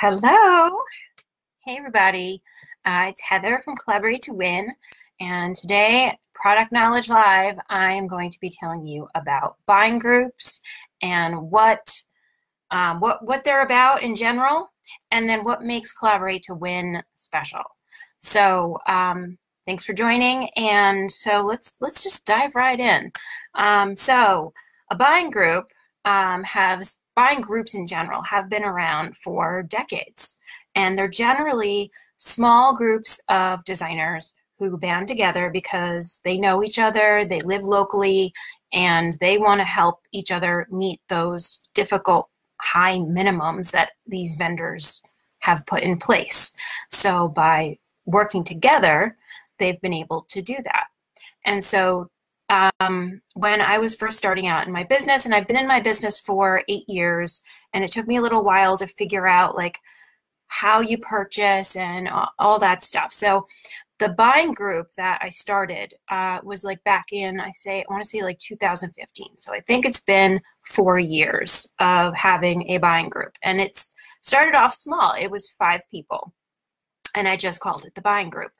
Hello. Hey, everybody. Uh, it's Heather from Collaborate to Win. And today, Product Knowledge Live, I am going to be telling you about buying groups and what, um, what, what they're about in general, and then what makes Collaborate to Win special. So um, thanks for joining. And so let's, let's just dive right in. Um, so a buying group um, has buying groups in general have been around for decades. And they're generally small groups of designers who band together because they know each other, they live locally, and they want to help each other meet those difficult high minimums that these vendors have put in place. So by working together, they've been able to do that. And so um, when I was first starting out in my business, and I've been in my business for eight years, and it took me a little while to figure out like how you purchase and all, that stuff. So the buying group that I started uh, was like back in I say I want to say like 2015. So I think it's been four years of having a buying group, and it's started off small. It was five people, and I just called it the buying group.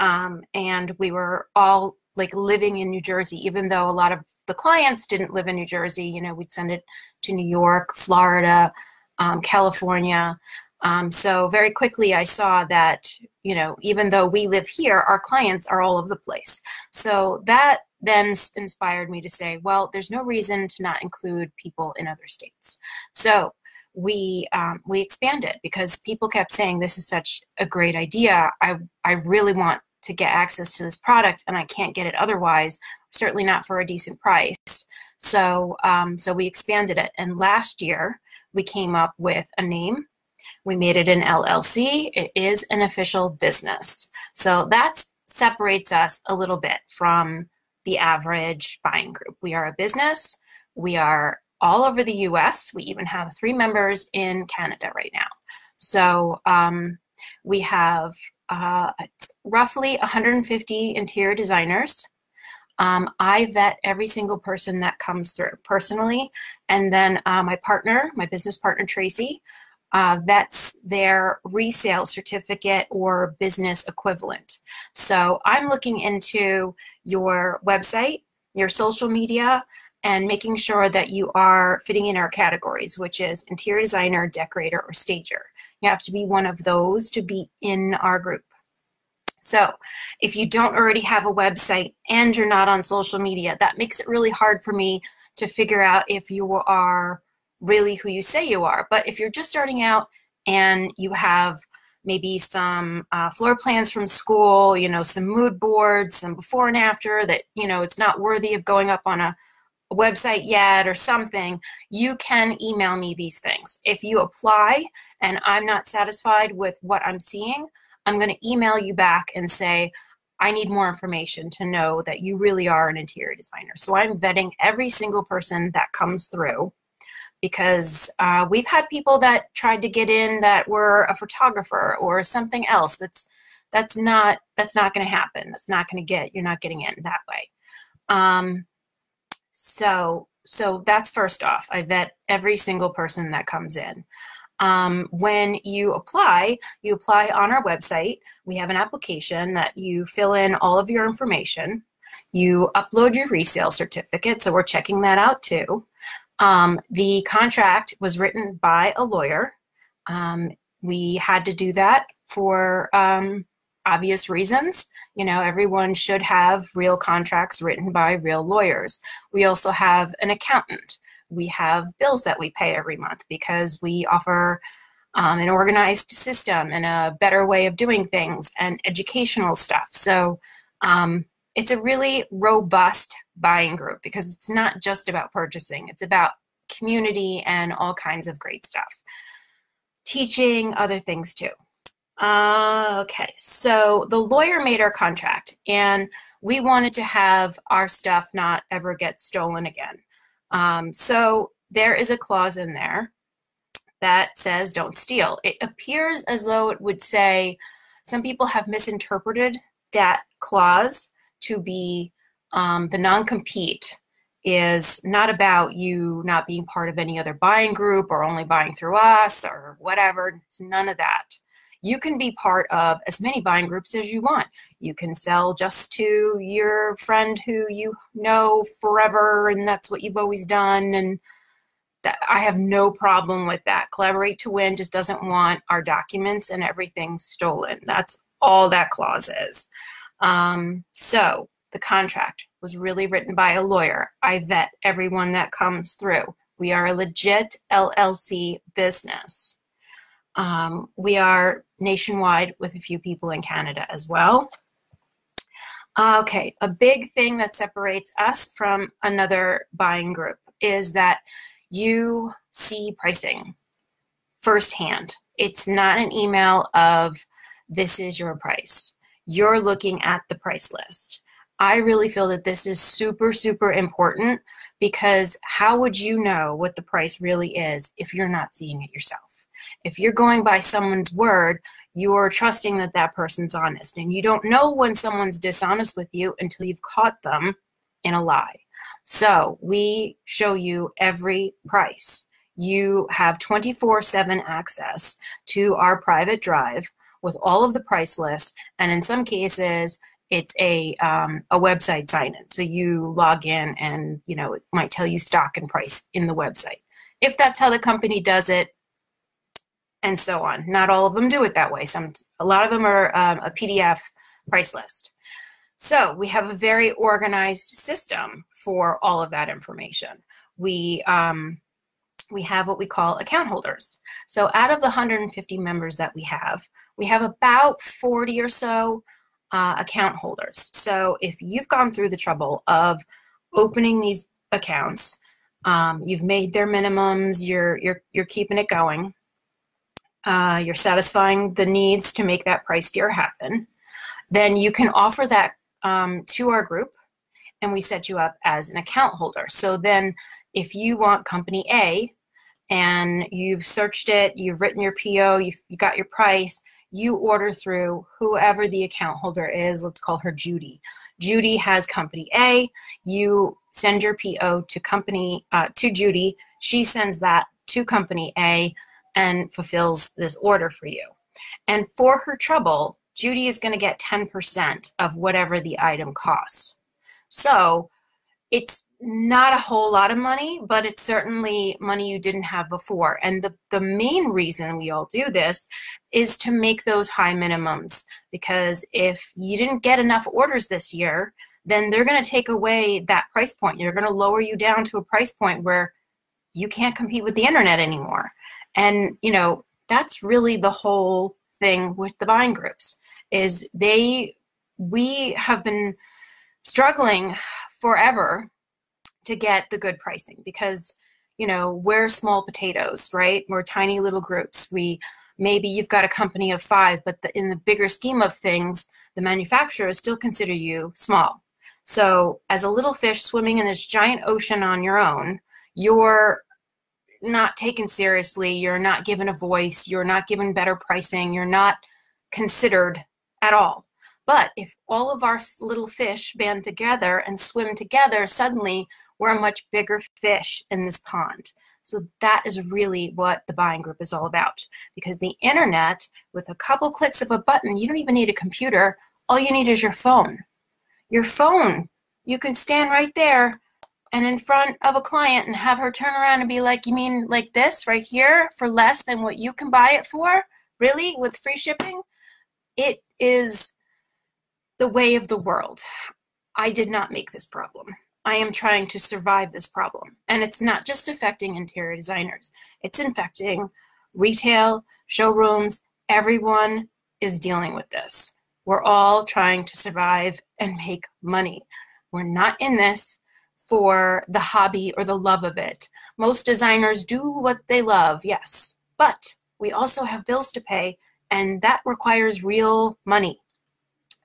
Um, and we were all like living in New Jersey, even though a lot of the clients didn't live in New Jersey. You know, we'd send it to New York, Florida, um, California. Um, so very quickly, I saw that you know, even though we live here, our clients are all over the place. So that then inspired me to say, well, there's no reason to not include people in other states. So we um, we expanded because people kept saying this is such a great idea. I I really want to get access to this product and I can't get it otherwise, certainly not for a decent price. So, um, so we expanded it. And last year we came up with a name. We made it an LLC. It is an official business. So that separates us a little bit from the average buying group. We are a business. We are all over the US. We even have three members in Canada right now. So um, we have uh, roughly 150 interior designers. Um, I vet every single person that comes through personally. And then uh, my partner, my business partner, Tracy, uh, vets their resale certificate or business equivalent. So I'm looking into your website, your social media, and making sure that you are fitting in our categories, which is interior designer, decorator, or stager. You have to be one of those to be in our group. So if you don't already have a website and you're not on social media, that makes it really hard for me to figure out if you are really who you say you are. But if you're just starting out and you have maybe some uh, floor plans from school, you know, some mood boards, some before and after that, you know, it's not worthy of going up on a website yet or something, you can email me these things. If you apply and I'm not satisfied with what I'm seeing, I'm going to email you back and say, I need more information to know that you really are an interior designer. So I'm vetting every single person that comes through because uh, we've had people that tried to get in that were a photographer or something else. That's that's not that's not going to happen. That's not going to get you're not getting in that way. Um, so, so that's first off. I vet every single person that comes in. Um, when you apply, you apply on our website. We have an application that you fill in all of your information. You upload your resale certificate, so we're checking that out too. Um, the contract was written by a lawyer. Um, we had to do that for um, obvious reasons. You know, everyone should have real contracts written by real lawyers. We also have an accountant. We have bills that we pay every month because we offer um, an organized system and a better way of doing things and educational stuff. So um, it's a really robust buying group because it's not just about purchasing, it's about community and all kinds of great stuff. Teaching, other things too. Uh, okay, so the lawyer made our contract, and we wanted to have our stuff not ever get stolen again. Um, so there is a clause in there that says don't steal. It appears as though it would say some people have misinterpreted that clause to be um, the non compete is not about you not being part of any other buying group or only buying through us or whatever. It's none of that. You can be part of as many buying groups as you want. You can sell just to your friend who you know forever and that's what you've always done and that I have no problem with that. Collaborate to Win just doesn't want our documents and everything stolen. That's all that clause is. Um, so the contract was really written by a lawyer. I vet everyone that comes through. We are a legit LLC business. Um, we are nationwide with a few people in Canada as well. Okay, a big thing that separates us from another buying group is that you see pricing firsthand. It's not an email of this is your price. You're looking at the price list. I really feel that this is super, super important because how would you know what the price really is if you're not seeing it yourself? If you're going by someone's word, you're trusting that that person's honest. And you don't know when someone's dishonest with you until you've caught them in a lie. So we show you every price. You have 24 7 access to our private drive with all of the price lists. And in some cases, it's a, um, a website sign in. So you log in and, you know, it might tell you stock and price in the website. If that's how the company does it, and so on. Not all of them do it that way. Some, a lot of them are um, a PDF price list. So we have a very organized system for all of that information. We um, we have what we call account holders. So out of the 150 members that we have, we have about 40 or so uh, account holders. So if you've gone through the trouble of opening these accounts, um, you've made their minimums, you're you're you're keeping it going, uh, you're satisfying the needs to make that price tier happen, then you can offer that um, to our group and we set you up as an account holder. So then if you want company A and you've searched it, you've written your PO, you've, you got your price, you order through whoever the account holder is. Let's call her Judy. Judy has company A. You send your PO to company uh, to Judy. She sends that to company A and fulfills this order for you. And for her trouble, Judy is going to get 10% of whatever the item costs. So it's not a whole lot of money, but it's certainly money you didn't have before. And the, the main reason we all do this is to make those high minimums. Because if you didn't get enough orders this year, then they're going to take away that price point. They're going to lower you down to a price point where you can't compete with the internet anymore. And, you know, that's really the whole thing with the buying groups is they we have been struggling forever to get the good pricing because you know we're small potatoes right? We're tiny little groups. We maybe you've got a company of five but the, in the bigger scheme of things the manufacturers still consider you small. So as a little fish swimming in this giant ocean on your own you're not taken seriously you're not given a voice you're not given better pricing you're not considered at all. But if all of our little fish band together and swim together, suddenly we're a much bigger fish in this pond. So that is really what the buying group is all about. Because the internet, with a couple clicks of a button, you don't even need a computer. All you need is your phone. Your phone. You can stand right there and in front of a client and have her turn around and be like, You mean like this right here for less than what you can buy it for? Really? With free shipping? It is the way of the world. I did not make this problem. I am trying to survive this problem. And it's not just affecting interior designers, it's infecting retail, showrooms, everyone is dealing with this. We're all trying to survive and make money. We're not in this for the hobby or the love of it. Most designers do what they love, yes, but we also have bills to pay and that requires real money,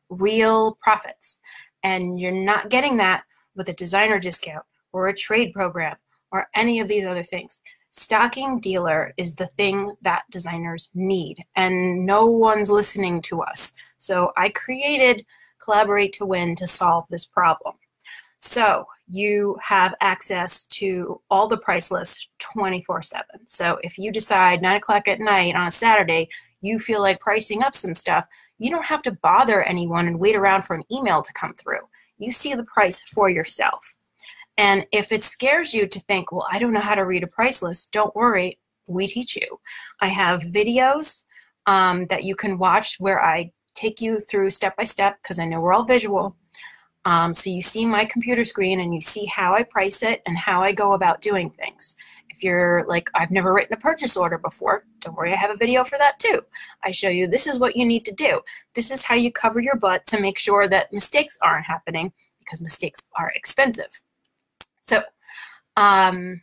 real profits. And you're not getting that with a designer discount or a trade program or any of these other things. Stocking dealer is the thing that designers need, and no one's listening to us. So I created Collaborate to Win to solve this problem. So you have access to all the price lists 24 7. So if you decide 9 o'clock at night on a Saturday, you feel like pricing up some stuff, you don't have to bother anyone and wait around for an email to come through. You see the price for yourself. And if it scares you to think, well, I don't know how to read a price list, don't worry, we teach you. I have videos um, that you can watch where I take you through step by step because I know we're all visual. Um, so you see my computer screen and you see how I price it and how I go about doing things. If you're like, I've never written a purchase order before, don't worry, I have a video for that too. I show you this is what you need to do. This is how you cover your butt to make sure that mistakes aren't happening because mistakes are expensive. So, um,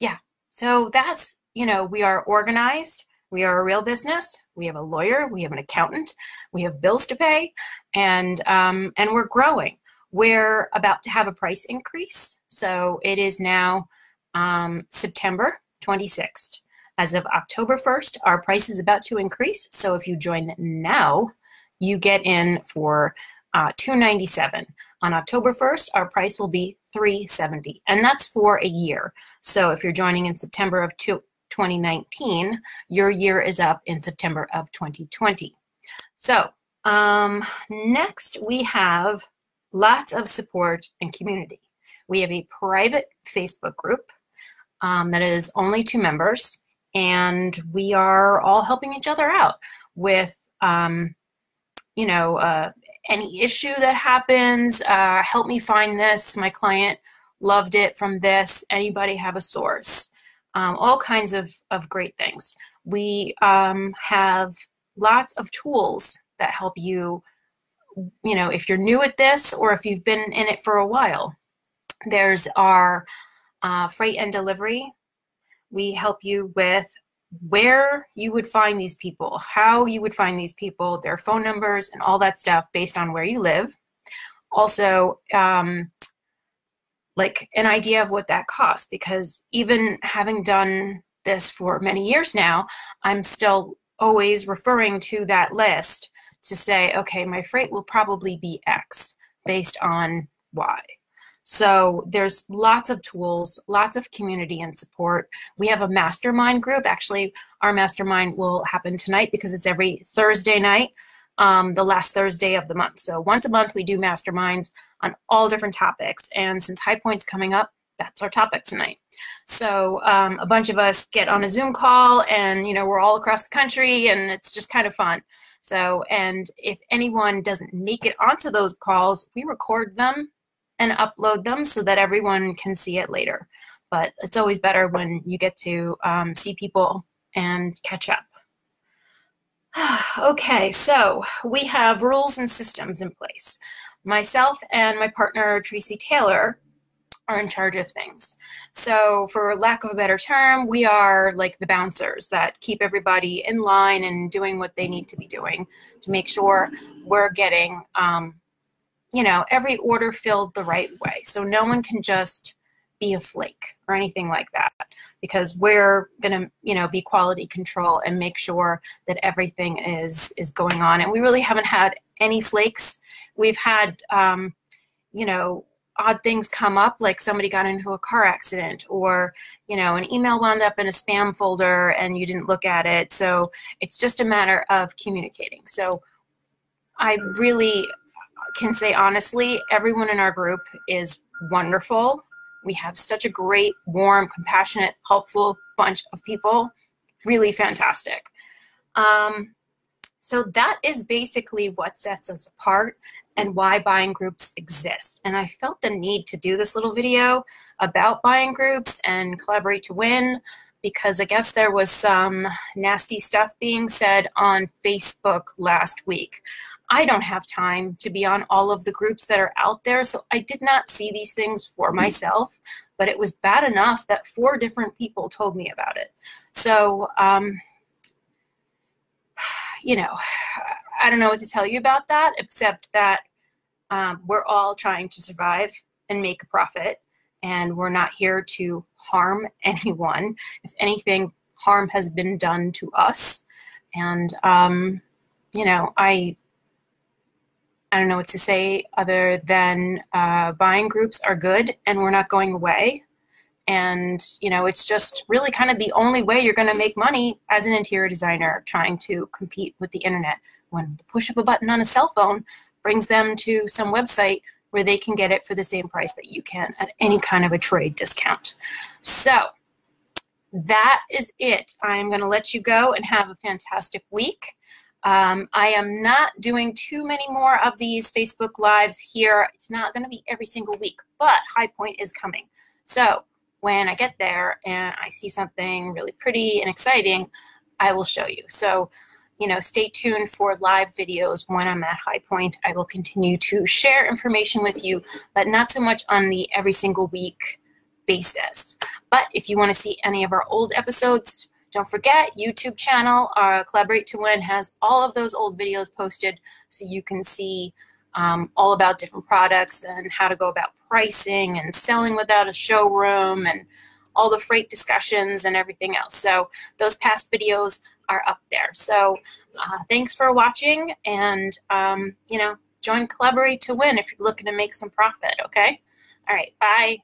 yeah, so that's, you know, we are organized. We are a real business. We have a lawyer. We have an accountant. We have bills to pay, and um, and we're growing. We're about to have a price increase, so it is now um, September 26th. As of October 1st, our price is about to increase. So if you join now, you get in for uh, 297. On October 1st, our price will be 370, and that's for a year. So if you're joining in September of 2019, your year is up in September of 2020. So um, next, we have lots of support and community. We have a private Facebook group um, that is only two members, and we are all helping each other out with, um, you know, uh, any issue that happens, uh, help me find this. My client loved it from this. Anybody have a source? Um, all kinds of, of great things. We um, have lots of tools that help you, you know, if you're new at this or if you've been in it for a while. There's our uh, freight and delivery. We help you with where you would find these people, how you would find these people, their phone numbers, and all that stuff based on where you live. Also, um, like an idea of what that costs, because even having done this for many years now, I'm still always referring to that list to say, okay, my freight will probably be X based on Y. So there's lots of tools, lots of community and support. We have a mastermind group. Actually, our mastermind will happen tonight because it's every Thursday night, um, the last Thursday of the month. So once a month, we do masterminds on all different topics. And since High Point's coming up, that's our topic tonight. So um, a bunch of us get on a Zoom call and, you know, we're all across the country and it's just kind of fun. So, and if anyone doesn't make it onto those calls, we record them and upload them so that everyone can see it later. But it's always better when you get to um, see people and catch up. okay, so we have rules and systems in place. Myself and my partner, Tracy Taylor, are in charge of things. So, for lack of a better term, we are like the bouncers that keep everybody in line and doing what they need to be doing to make sure we're getting um, you know, every order filled the right way. So no one can just be a flake or anything like that because we're going to, you know, be quality control and make sure that everything is is going on. And we really haven't had any flakes. We've had um, you know, odd things come up like somebody got into a car accident or you know an email wound up in a spam folder and you didn't look at it so it's just a matter of communicating so i really can say honestly, everyone in our group is wonderful. We have such a great, warm, compassionate, helpful bunch of people. Really fantastic. Um, so that is basically what sets us apart and why buying groups exist. And I felt the need to do this little video about buying groups and collaborate to win because I guess there was some nasty stuff being said on Facebook last week. I don't have time to be on all of the groups that are out there, so I did not see these things for myself, but it was bad enough that four different people told me about it. So, um, you know, I don't know what to tell you about that, except that um, we're all trying to survive and make a profit, and we're not here to harm anyone. If anything, harm has been done to us. And, um, you know, I I don't know what to say other than uh, buying groups are good and we're not going away. And, you know, it's just really kind of the only way you're going to make money as an interior designer trying to compete with the internet. When the push of a button on a cell phone brings them to some website where they can get it for the same price that you can at any kind of a trade discount. So that is it. I'm going to let you go and have a fantastic week. Um, I am not doing too many more of these Facebook Lives here. It's not going to be every single week, but High Point is coming. So when I get there and I see something really pretty and exciting, I will show you. So, you know, stay tuned for live videos when I'm at High Point. I will continue to share information with you, but not so much on the every single week basis. But if you want to see any of our old episodes, don't forget, YouTube channel, our Collaborate to Win has all of those old videos posted so you can see um, all about different products and how to go about pricing and selling without a showroom and all the freight discussions and everything else. So those past videos are up there. So uh, thanks for watching and, um, you know, join Collaborate to Win if you're looking to make some profit, okay? All right, bye.